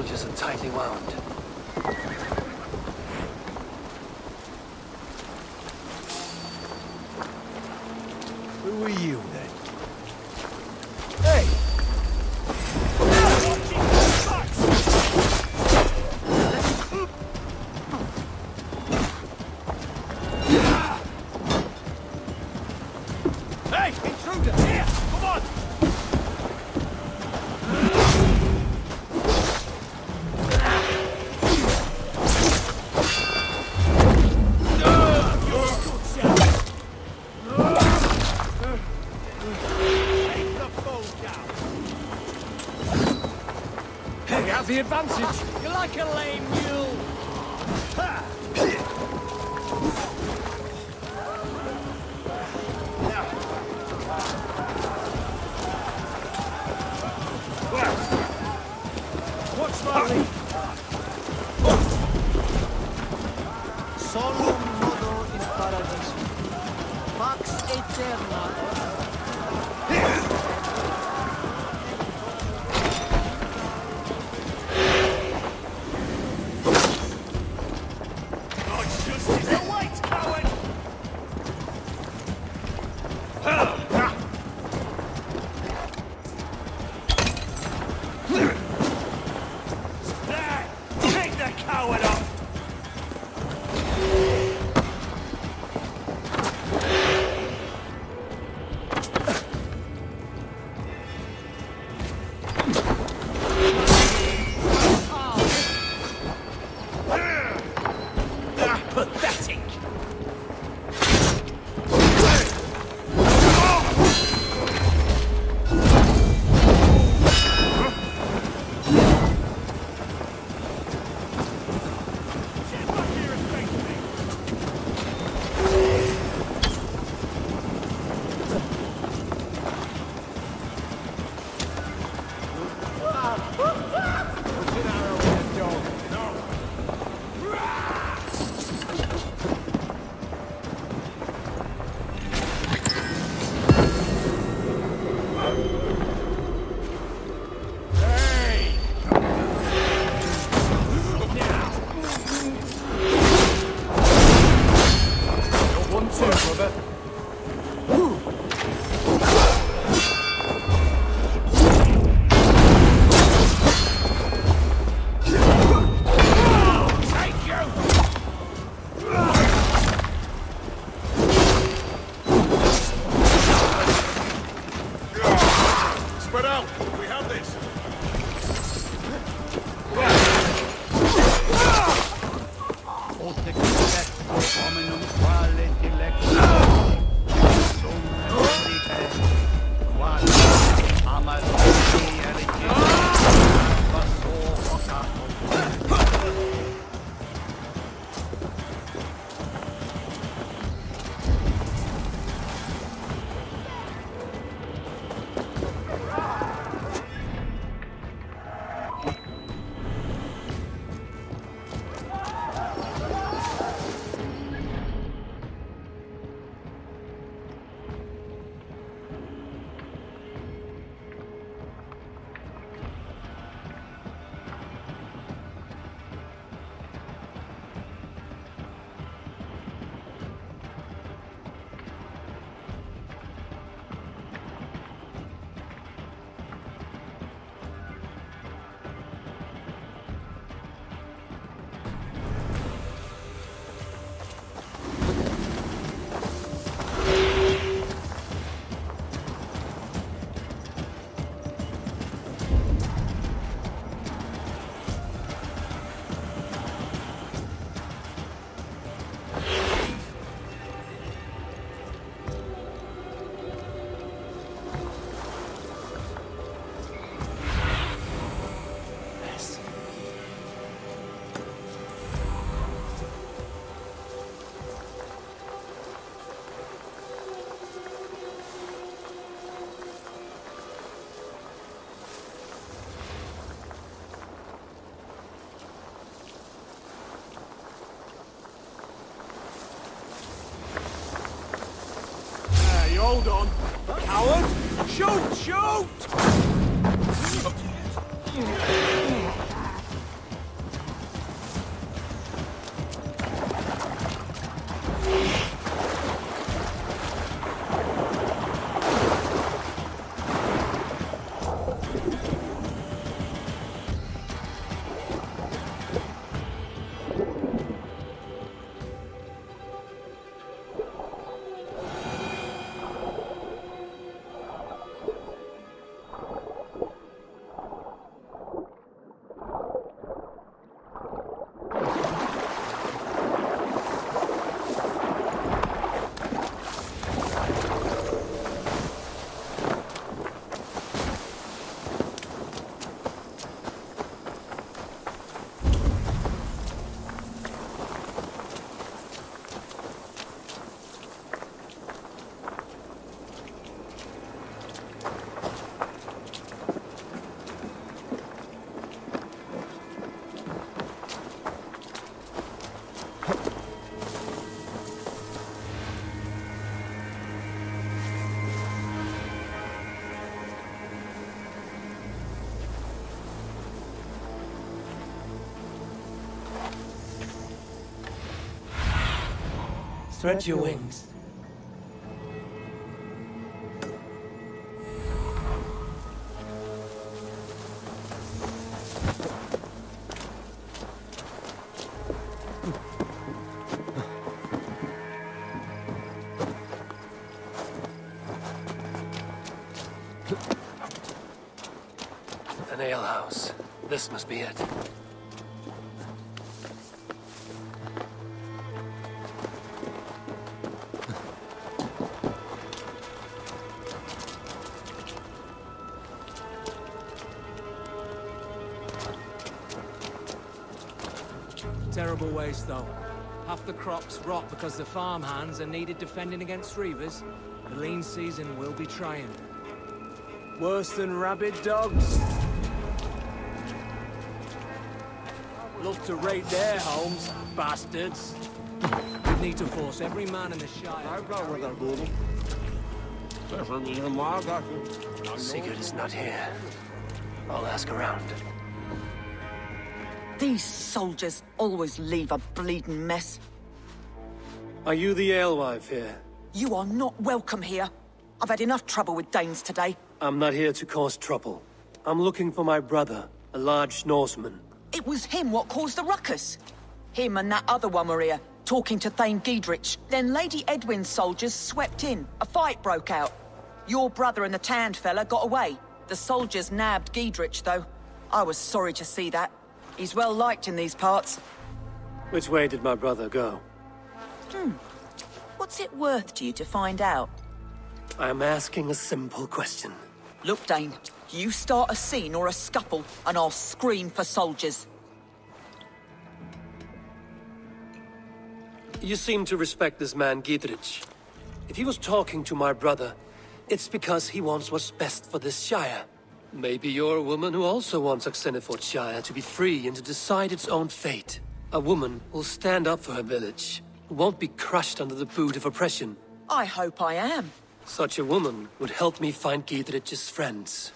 soldiers are tightly wound. Who are you now? 30 But that Hold on. Coward! Shoot! Shoot! Spread your wings. Because the farmhands are needed defending against reavers. The lean season will be trying. Worse than rabid dogs. Love to raid their homes, bastards. We need to force every man in the Shire. I've got with that Google. Sigurd is not here. I'll ask around. These soldiers always leave a bleeding mess. Are you the alewife here? You are not welcome here. I've had enough trouble with Danes today. I'm not here to cause trouble. I'm looking for my brother, a large Norseman. It was him what caused the ruckus. Him and that other one were here, talking to Thane Giedrich. Then Lady Eadwyn's soldiers swept in. A fight broke out. Your brother and the tanned fella got away. The soldiers nabbed Giedrich, though. I was sorry to see that. He's well liked in these parts. Which way did my brother go? Hmm. What's it worth to you to find out? I'm asking a simple question. Look, Dane, you start a scene or a scuffle, and I'll scream for soldiers. You seem to respect this man, Giedrich. If he was talking to my brother, it's because he wants what's best for this Shire. Maybe you're a woman who also wants Oxenefordscire to be free and to decide its own fate. A woman who'll stand up for her village, won't be crushed under the boot of oppression. I hope I am. Such a woman would help me find Giedrich's friends.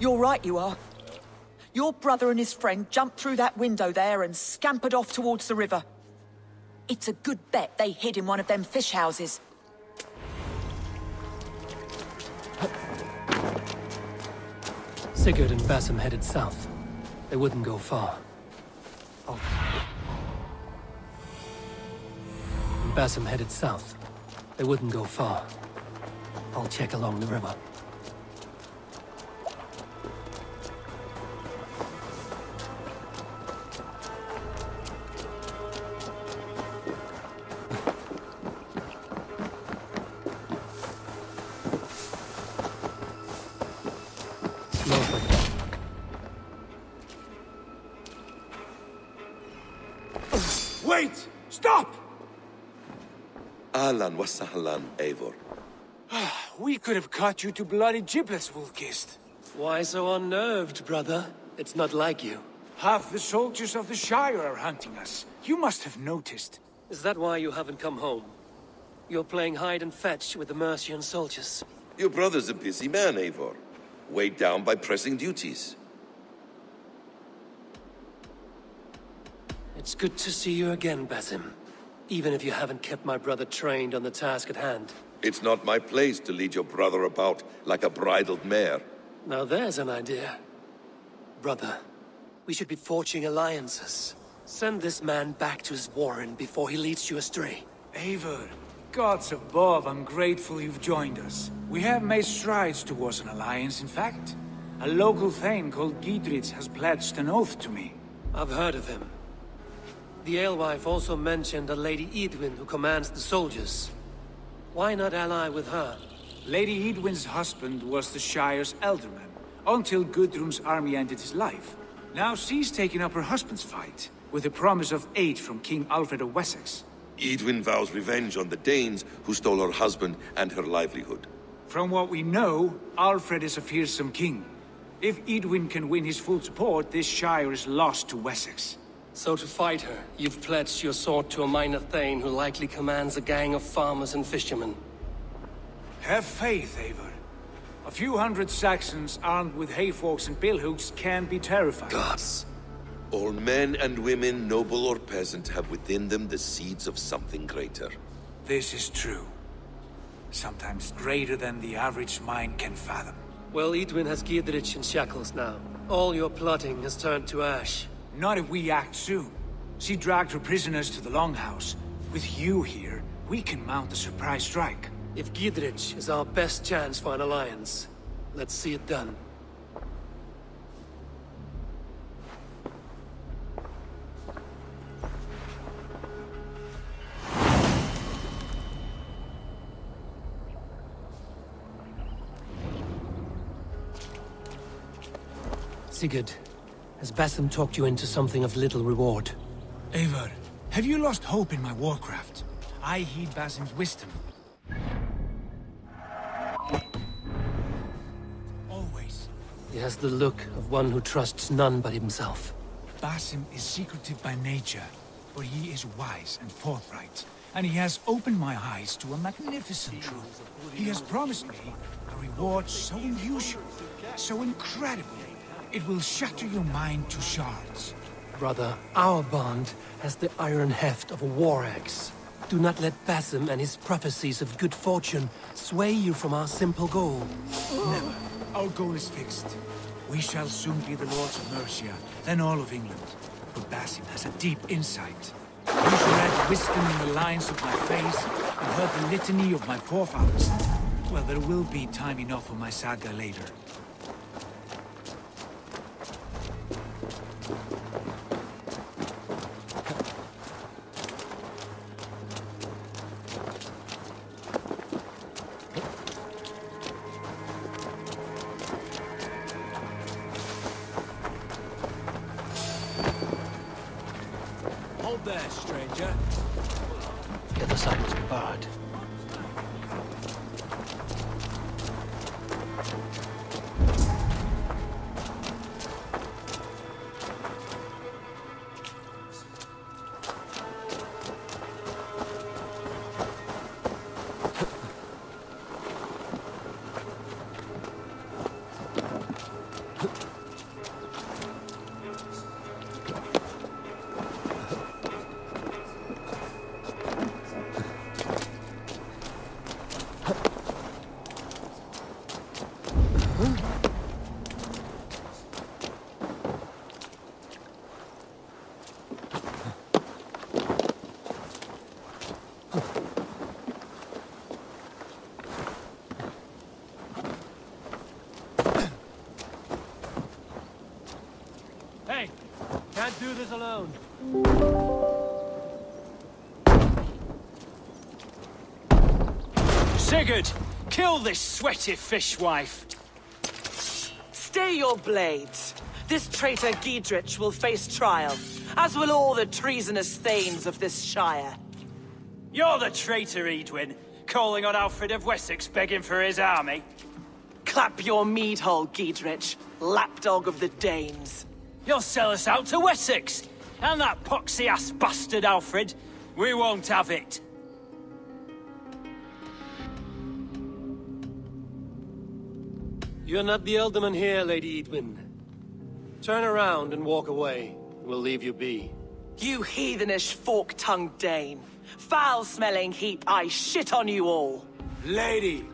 You're right, you are. Your brother and his friend jumped through that window there and scampered off towards the river. It's a good bet they hid in one of them fish houses. Sigurd and Basim headed south. They wouldn't go far. Oh. Basim headed south. They wouldn't go far. I'll check along the river. Alan Eivor. Ah, we could have caught you to bloody giblets, Wolkist. Why so unnerved, brother? It's not like you. Half the soldiers of the Shire are hunting us. You must have noticed. Is that why you haven't come home? You're playing hide and fetch with the Mercian soldiers. Your brother's a busy man, Eivor. Weighed down by pressing duties. It's good to see you again, Basim. Even if you haven't kept my brother trained on the task at hand. It's not my place to lead your brother about like a bridled mare. Now there's an idea. Brother, we should be forging alliances. Send this man back to his warren before he leads you astray. Eivor, gods above, I'm grateful you've joined us. We have made strides towards an alliance, in fact. A local thane called Giedrich has pledged an oath to me. I've heard of him. The alewife also mentioned a Lady Eadwyn who commands the soldiers. Why not ally with her? Lady Eadwyn's husband was the Shire's ealdorman, until Guthrum's army ended his life. Now she's taken up her husband's fight, with a promise of aid from King Alfred of Wessex. Eadwyn vows revenge on the Danes who stole her husband and her livelihood. From what we know, Alfred is a fearsome king. If Eadwyn can win his full support, this Shire is lost to Wessex. So to fight her, you've pledged your sword to a minor thane who likely commands a gang of farmers and fishermen. Have faith, Eivor. A few hundred Saxons armed with hayforks and billhooks can be terrifying. Gods. All men and women, noble or peasant, have within them the seeds of something greater. This is true. Sometimes greater than the average mind can fathom. Well, Eadwyn has Giedrich in shackles now. All your plotting has turned to ash. Not if we act soon. She dragged her prisoners to the Longhouse. With you here, we can mount a surprise strike. If Giedrich is our best chance for an alliance, let's see it done. Sigurd, has Basim talked you into something of little reward? Eivor, have you lost hope in my warcraft? I heed Basim's wisdom. Always. He has the look of one who trusts none but himself. Basim is secretive by nature, but he is wise and forthright. And he has opened my eyes to a magnificent truth. He has promised me a reward so unusual, so incredible, it will shatter your mind to shards. Brother, our bond has the iron heft of a war axe. Do not let Basim and his prophecies of good fortune sway you from our simple goal. Never. Our goal is fixed. We shall soon be the lords of Mercia, then all of England. But Basim has a deep insight. He's read wisdom in the lines of my face and heard the litany of my forefathers. Well, there will be time enough for my saga later. Other can't do this alone. Sigurd, kill this sweaty fishwife. Stay your blades. This traitor Giedrich will face trial, as will all the treasonous thanes of this shire. You're the traitor, Eadwyn, calling on Alfred of Wessex begging for his army. Clap your mead hole, Giedrich, lapdog of the Danes. You'll sell us out to Wessex, and that poxy-ass bastard Alfred. We won't have it. You're not the Ealdorman here, Lady Eadwyn. Turn around and walk away. We'll leave you be. You heathenish fork-tongued Dane. Foul-smelling heap, I shit on you all. Lady,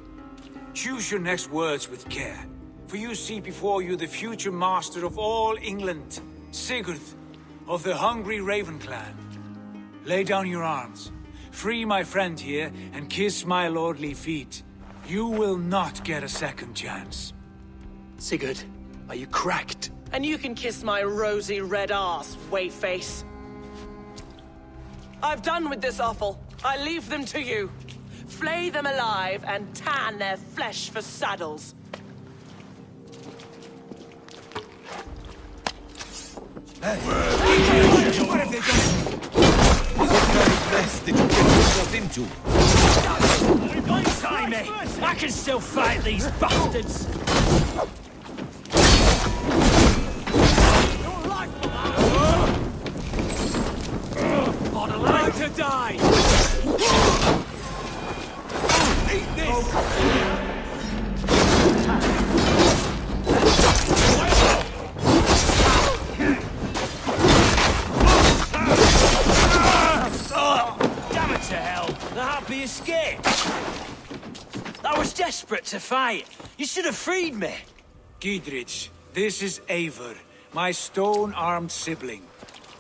choose your next words with care. For you see before you the future master of all England, Sigurd, of the hungry Raven clan. Lay down your arms. Free my friend here and kiss my lordly feet. You will not get a second chance. Sigurd, are you cracked? And you can kiss my rosy red ass, wayface. I've done with this offal. I leave them to you. Flay them alive and tan their flesh for saddles. You get yourself into? Time, eh? I can still fight these bastards! To fight. You should have freed me. Giedrich, this is Eivor, my stone-armed sibling.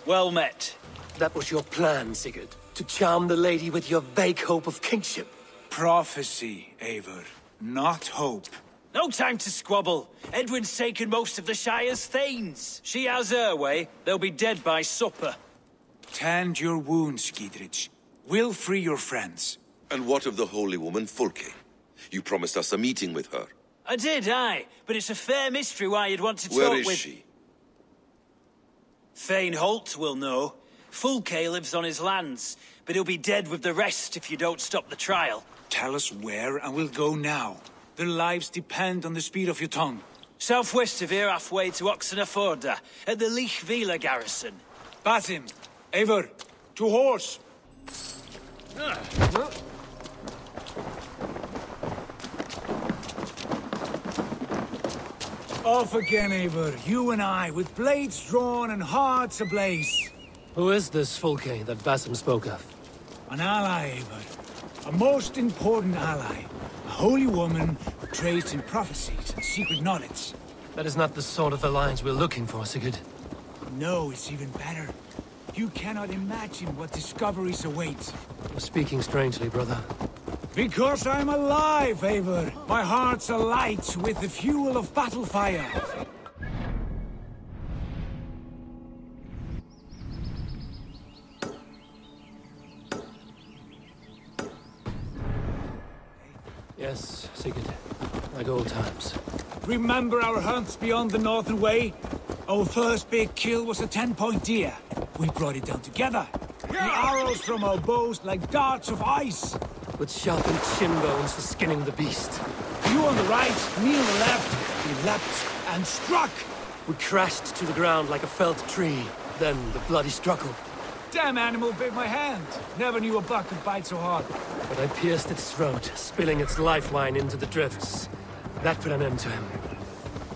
Well met. That was your plan, Sigurd. To charm the lady with your vague hope of kingship. Prophecy, Eivor, not hope. No time to squabble. Eadwyn's taken most of the Shire's thanes. She has her way. They'll be dead by supper. Tend your wounds, Giedrich. We'll free your friends. And what of the holy woman Fulke? You promised us a meeting with her. I did, aye. But it's a fair mystery why you'd want to talk with... Where is with... she? Thane Holt will know. Fulke lives on his lands, but he'll be dead with the rest if you don't stop the trial. Tell us where, and we'll go now. Their lives depend on the speed of your tongue. Southwest of here, halfway to Oxenaforda, at the Leich Vila garrison. Basim, Eivor, to horse! Ah, Off again, Eivor, you and I, with blades drawn and hearts ablaze. Who is this Fulke that Basim spoke of? An ally, Eivor. A most important ally. A holy woman who trades in prophecies and secret knowledge. That is not the sort of alliance we're looking for, Sigurd. No, it's even better. You cannot imagine what discoveries await. You're speaking strangely, brother. Because I'm alive, Eivor. My heart's alight with the fuel of battle fire. Yes, Sigurd. Like old times. Remember our hunts beyond the Northern Way? Our first big kill was a ten-point deer. We brought it down together. The arrows from our bows like darts of ice. With sharpened shin bones for skinning the beast. You on the right, me on the left. We leapt and struck. We crashed to the ground like a felled tree. Then the bloody struggle. Damn animal bit my hand. Never knew a buck could bite so hard. But I pierced its throat, spilling its lifeline into the drifts. That put an end to him.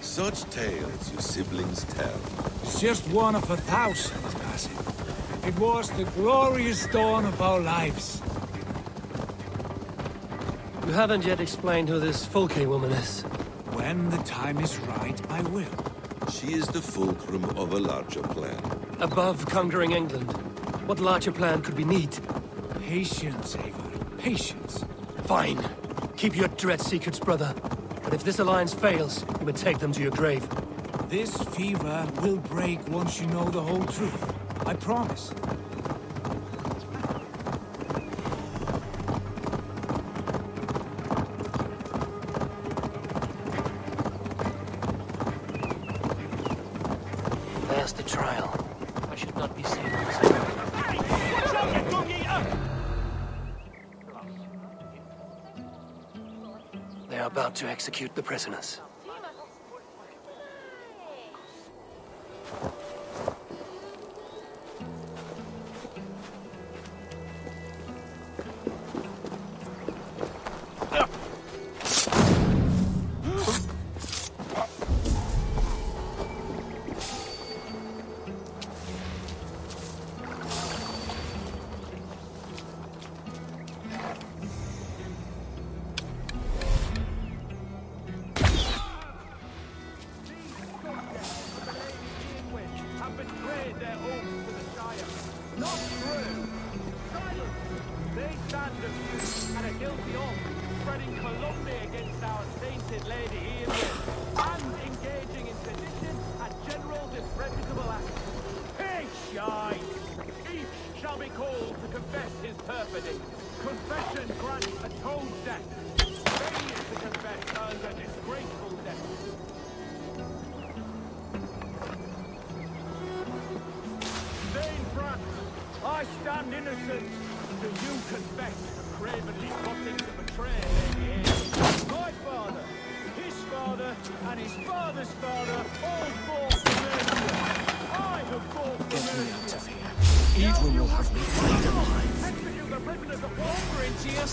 Such tales your siblings tell. It's just one of a thousand, Basim. It was the glorious dawn of our lives. You haven't yet explained who this Fulke woman is. When the time is right, I will. She is the fulcrum of a larger plan. Above conquering England, what larger plan could we need? Patience, Eivor. Patience. Fine. Keep your dread secrets, brother. But if this alliance fails, you may take them to your grave. This fever will break once you know the whole truth. I promise. About to execute the prisoners.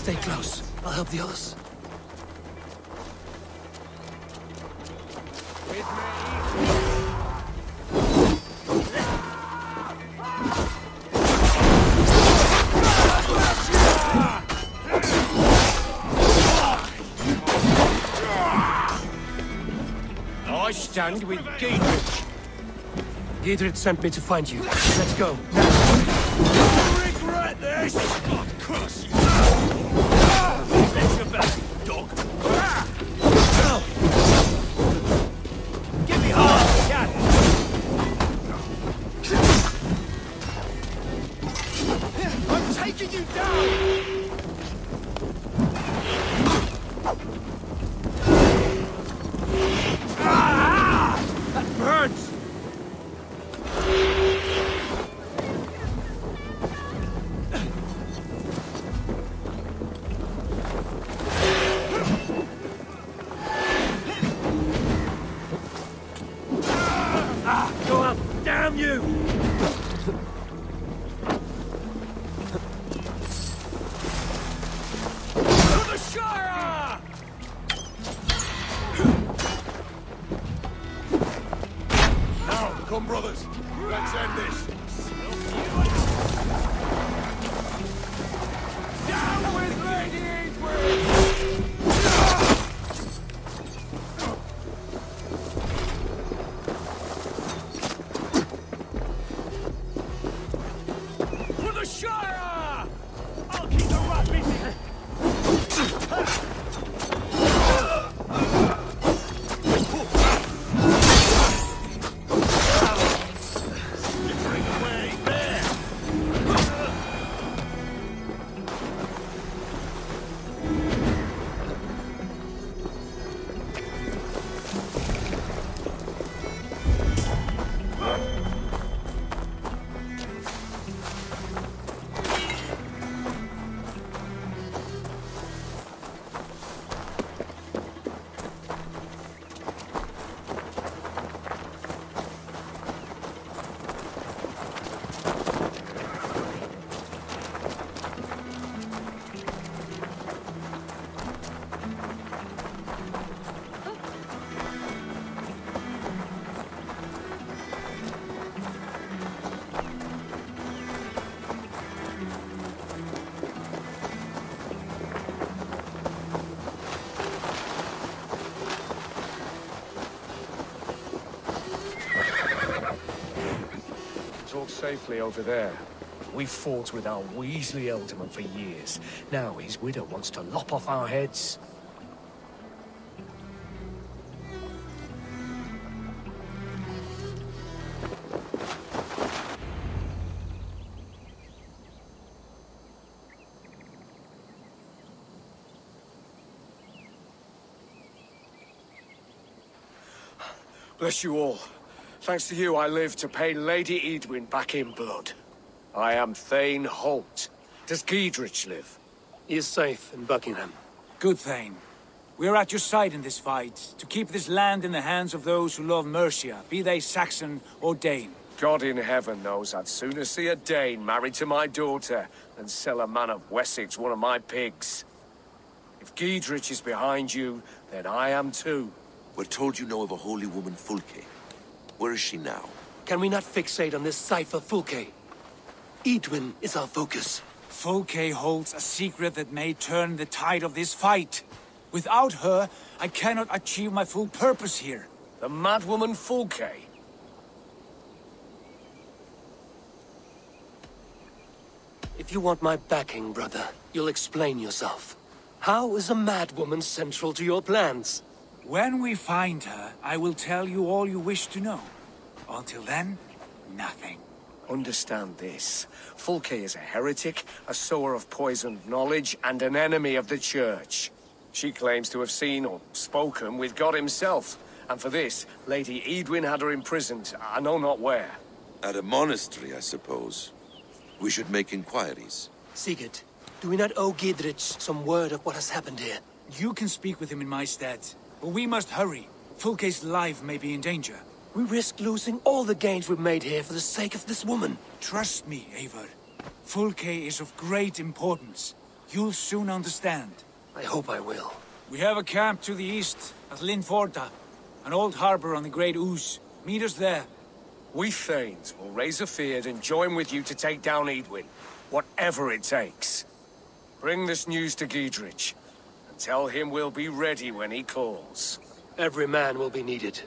Stay close. I'll help the others. With me. I stand with Giedrich. Giedrich sent me to find you. Let's go. Regret this! God curse you! Go up! Damn you! Now, come brothers, let's end this. Down with Lady Eadwyn! Safely over there. We fought with our Weasley Ealdorman for years. Now his widow wants to lop off our heads. Bless you all. Thanks to you, I live to pay Lady Eadwyn back in blood. I am Thane Holt. Does Giedrich live? He is safe in Buckingham. Good Thane. We are at your side in this fight, to keep this land in the hands of those who love Mercia, be they Saxon or Dane. God in heaven knows I'd sooner see a Dane married to my daughter than sell a man of Wessex one of my pigs. If Giedrich is behind you, then I am too. We're told you know of a holy woman, Fulke. Where is she now? Can we not fixate on this cipher, Fulke? Eadwyn is our focus. Fulke holds a secret that may turn the tide of this fight. Without her, I cannot achieve my full purpose here. The madwoman Fulke? If you want my backing, brother, you'll explain yourself. How is a madwoman central to your plans? When we find her, I will tell you all you wish to know. Until then, nothing. Understand this. Fulke is a heretic, a sower of poisoned knowledge, and an enemy of the Church. She claims to have seen or spoken with God himself. And for this, Lady Eadwyn had her imprisoned, I know not where. At a monastery, I suppose. We should make inquiries. Sigurd, do we not owe Giedrich some word of what has happened here? You can speak with him in my stead. But we must hurry. Fulke's life may be in danger. We risk losing all the gains we've made here for the sake of this woman. Trust me, Eivor. Fulke is of great importance. You'll soon understand. I hope I will. We have a camp to the east, at Linforda. An old harbor on the Great Ouse. Meet us there. We Thanes will raise a fyrd and join with you to take down Eadwyn. Whatever it takes. Bring this news to Giedrich. Tell him we'll be ready when he calls. Every man will be needed.